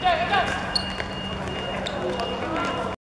向前看